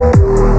you